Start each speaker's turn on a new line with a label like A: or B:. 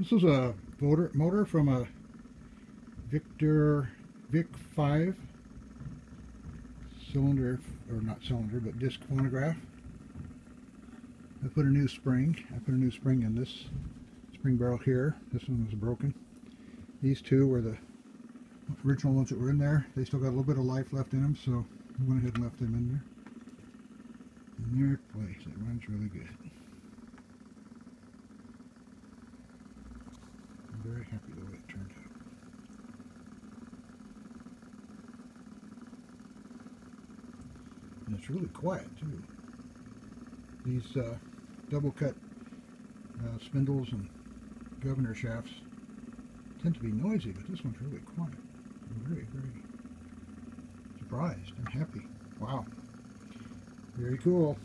A: This is a motor, motor from a Victor Vic 5 cylinder, or not cylinder, but disc phonograph. I put a new spring. I put a new spring in this spring barrel here. This one was broken. These two were the original ones that were in there. They still got a little bit of life left in them, so I went ahead and left them in there. In their place. It runs really good. I'm very happy the way it turned out. And it's really quiet too. These uh, double cut uh, spindles and governor shafts tend to be noisy, but this one's really quiet. I'm very, very surprised and happy. Wow. Very cool.